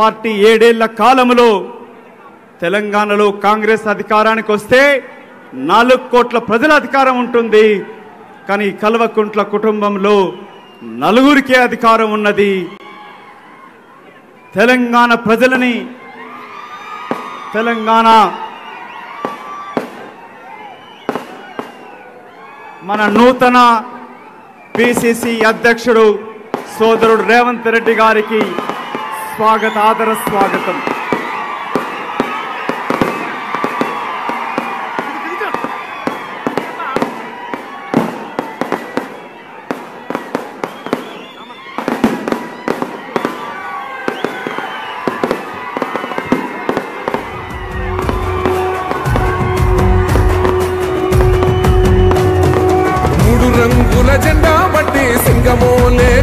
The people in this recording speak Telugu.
పార్టీ ఏడేళ్ళ కాలంలో తెలంగాణలో కాంగ్రెస్ అధికారానికి వస్తే నాలుగు కోట్ల ప్రజల అధికారం ఉంటుంది. కానీ కల్వకుంట్ల కుటుంబంలో నలుగురికే అధికారం ఉన్నది. తెలంగాణ ప్రజలని తెలంగాణ మన నూతన పిసిసి అధ్యక్షుడు సోదరుడు రేవంత్ రెడ్డి గారికి స్వాగతాదర స్వాగతం. జెండా బట్టి సింగమోలే